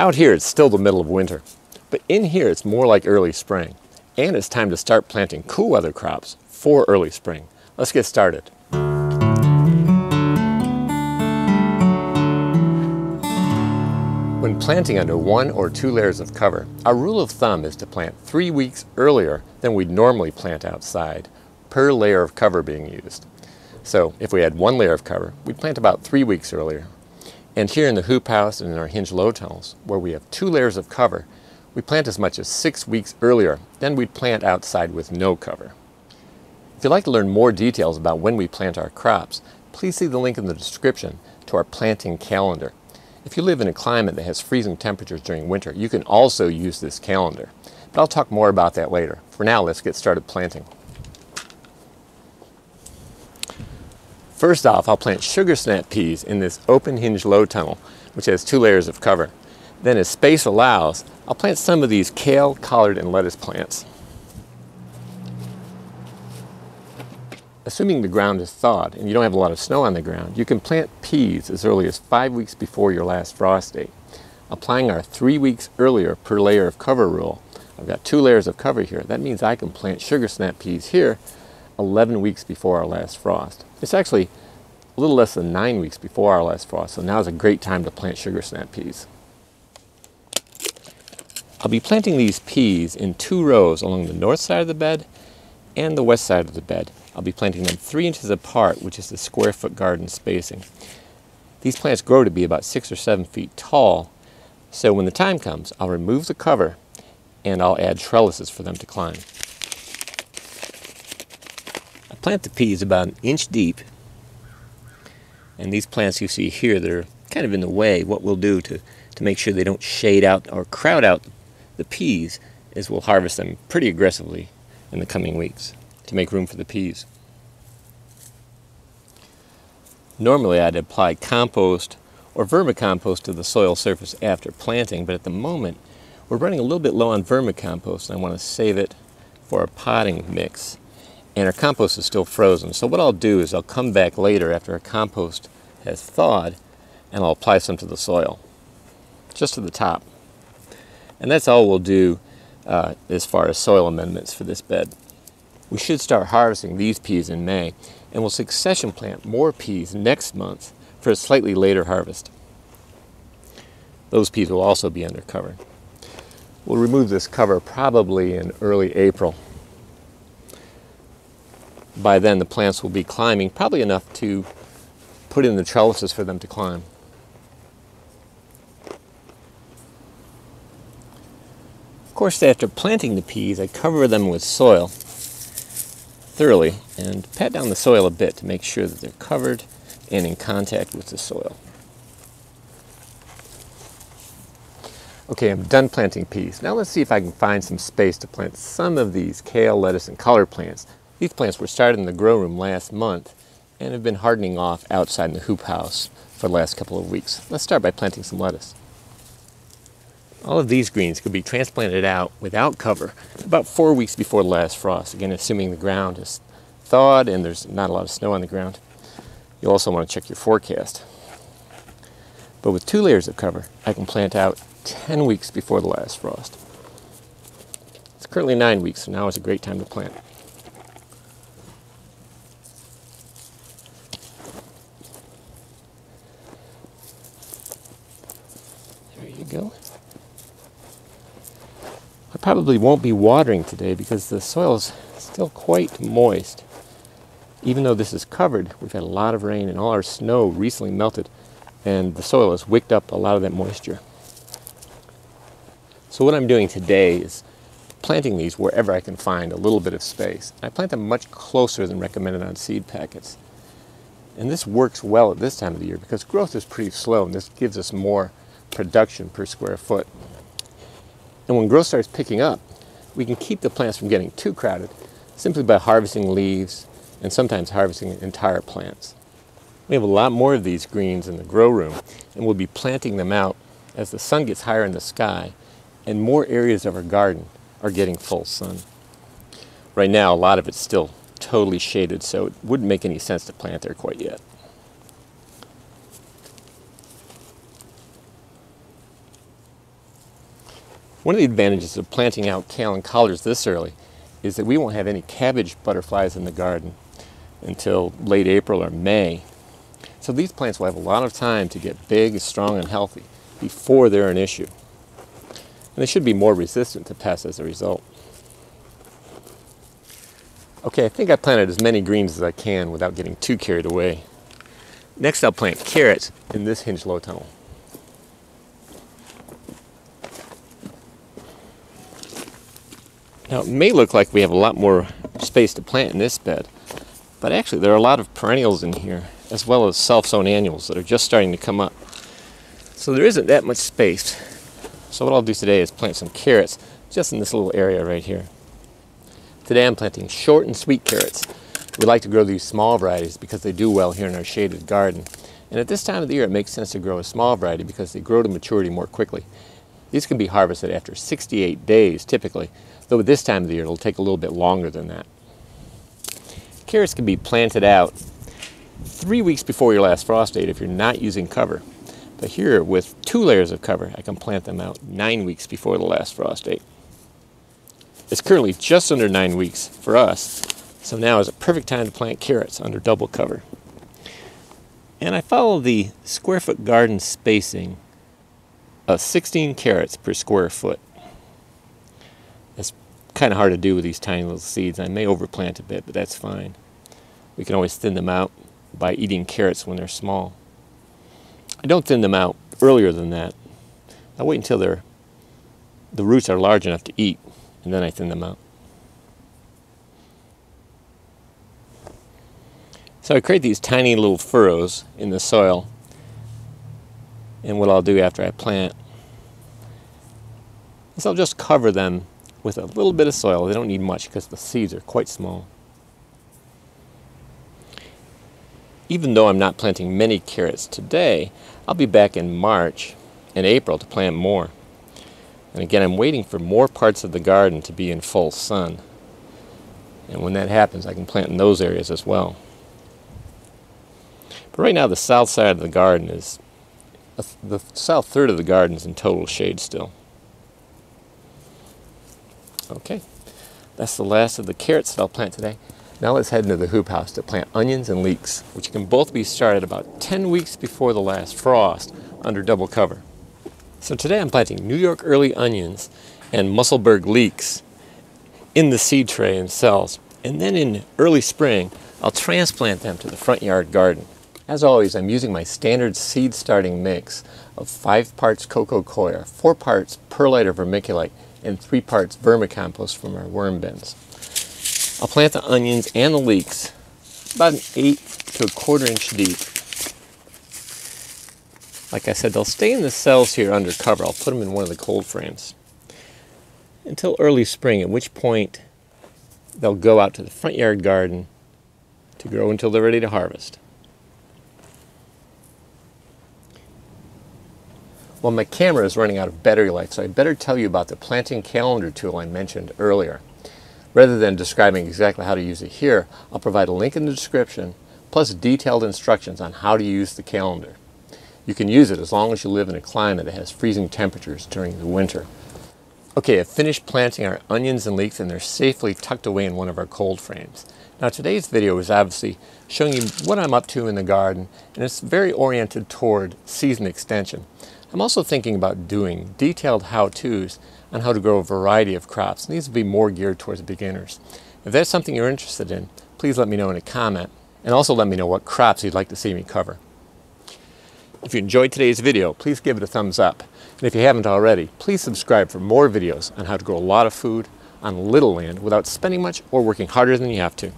Out here it's still the middle of winter, but in here it's more like early spring. And it's time to start planting cool weather crops for early spring. Let's get started. When planting under one or two layers of cover, our rule of thumb is to plant three weeks earlier than we'd normally plant outside, per layer of cover being used. So if we had one layer of cover, we'd plant about three weeks earlier. And here in the hoop house and in our hinge low tunnels, where we have two layers of cover, we plant as much as six weeks earlier than we'd plant outside with no cover. If you'd like to learn more details about when we plant our crops, please see the link in the description to our planting calendar. If you live in a climate that has freezing temperatures during winter, you can also use this calendar. But I'll talk more about that later. For now, let's get started planting. First off, I'll plant sugar snap peas in this open hinge low tunnel, which has two layers of cover. Then as space allows, I'll plant some of these kale, collard, and lettuce plants. Assuming the ground is thawed and you don't have a lot of snow on the ground, you can plant peas as early as five weeks before your last frost date. Applying our three weeks earlier per layer of cover rule, I've got two layers of cover here. That means I can plant sugar snap peas here 11 weeks before our last frost. It's actually a little less than nine weeks before our last frost, so now is a great time to plant sugar snap peas. I'll be planting these peas in two rows along the north side of the bed and the west side of the bed. I'll be planting them three inches apart, which is the square foot garden spacing. These plants grow to be about six or seven feet tall, so when the time comes, I'll remove the cover and I'll add trellises for them to climb. Plant the peas about an inch deep, and these plants you see here, they're kind of in the way. What we'll do to, to make sure they don't shade out or crowd out the peas is we'll harvest them pretty aggressively in the coming weeks to make room for the peas. Normally I'd apply compost or vermicompost to the soil surface after planting, but at the moment we're running a little bit low on vermicompost and I want to save it for a potting mix. And our compost is still frozen. So what I'll do is I'll come back later after our compost has thawed and I'll apply some to the soil, just to the top. And that's all we'll do uh, as far as soil amendments for this bed. We should start harvesting these peas in May, and we'll succession plant more peas next month for a slightly later harvest. Those peas will also be under cover. We'll remove this cover probably in early April. By then the plants will be climbing, probably enough to put in the trellises for them to climb. Of course, after planting the peas, I cover them with soil thoroughly and pat down the soil a bit to make sure that they're covered and in contact with the soil. Okay, I'm done planting peas. Now let's see if I can find some space to plant some of these kale, lettuce, and collard plants. These plants were started in the grow room last month and have been hardening off outside in the hoop house for the last couple of weeks. Let's start by planting some lettuce. All of these greens could be transplanted out without cover about four weeks before the last frost, again assuming the ground is thawed and there's not a lot of snow on the ground. You'll also want to check your forecast. But with two layers of cover, I can plant out 10 weeks before the last frost. It's currently nine weeks, so now is a great time to plant. There you go. I probably won't be watering today because the soil is still quite moist. Even though this is covered, we've had a lot of rain and all our snow recently melted and the soil has wicked up a lot of that moisture. So what I'm doing today is planting these wherever I can find a little bit of space. I plant them much closer than recommended on seed packets. And this works well at this time of the year because growth is pretty slow and this gives us more production per square foot. And when growth starts picking up, we can keep the plants from getting too crowded simply by harvesting leaves and sometimes harvesting entire plants. We have a lot more of these greens in the grow room and we'll be planting them out as the sun gets higher in the sky and more areas of our garden are getting full sun. Right now, a lot of it's still totally shaded, so it wouldn't make any sense to plant there quite yet. One of the advantages of planting out kale and collards this early is that we won't have any cabbage butterflies in the garden until late April or May. So these plants will have a lot of time to get big, strong, and healthy before they're an issue. And they should be more resistant to pests as a result. Okay, I think I planted as many greens as I can without getting too carried away. Next I'll plant carrots in this hinge low tunnel. Now it may look like we have a lot more space to plant in this bed, but actually there are a lot of perennials in here, as well as self-sown annuals that are just starting to come up. So there isn't that much space. So what I'll do today is plant some carrots just in this little area right here. Today I'm planting short and sweet carrots. We like to grow these small varieties because they do well here in our shaded garden. And at this time of the year it makes sense to grow a small variety because they grow to maturity more quickly. These can be harvested after 68 days typically, though at this time of the year it'll take a little bit longer than that. Carrots can be planted out three weeks before your last frost date if you're not using cover. But here, with two layers of cover, I can plant them out nine weeks before the last frost date. It's currently just under nine weeks for us, so now is a perfect time to plant carrots under double cover. And I follow the square foot garden spacing of 16 carrots per square foot. That's kind of hard to do with these tiny little seeds. I may overplant a bit, but that's fine. We can always thin them out by eating carrots when they're small. I don't thin them out earlier than that. I wait until they're, the roots are large enough to eat and then I thin them out. So I create these tiny little furrows in the soil and what I'll do after I plant is I'll just cover them with a little bit of soil. They don't need much because the seeds are quite small. Even though I'm not planting many carrots today, I'll be back in March and April to plant more. And again, I'm waiting for more parts of the garden to be in full sun. And when that happens, I can plant in those areas as well. But right now, the south side of the garden is, the south third of the garden is in total shade still. Okay, that's the last of the carrots that I'll plant today. Now let's head into the hoop house to plant onions and leeks, which can both be started about 10 weeks before the last frost under double cover. So today I'm planting New York early onions and Musselburgh leeks in the seed tray and cells. And then in early spring, I'll transplant them to the front yard garden. As always, I'm using my standard seed starting mix of 5 parts coco coir, 4 parts perlite or vermiculite, and 3 parts vermicompost from our worm bins. I'll plant the onions and the leeks about an 8 to a quarter inch deep like I said, they'll stay in the cells here under cover. I'll put them in one of the cold frames until early spring, at which point they'll go out to the front yard garden to grow until they're ready to harvest. Well, my camera is running out of battery life, so I better tell you about the planting calendar tool I mentioned earlier. Rather than describing exactly how to use it here, I'll provide a link in the description, plus detailed instructions on how to use the calendar. You can use it as long as you live in a climate that has freezing temperatures during the winter. Okay, I've finished planting our onions and leeks and they're safely tucked away in one of our cold frames. Now today's video is obviously showing you what I'm up to in the garden and it's very oriented toward season extension. I'm also thinking about doing detailed how-tos on how to grow a variety of crops. And these will be more geared towards beginners. If that's something you're interested in, please let me know in a comment and also let me know what crops you'd like to see me cover. If you enjoyed today's video, please give it a thumbs up. And if you haven't already, please subscribe for more videos on how to grow a lot of food on little land without spending much or working harder than you have to.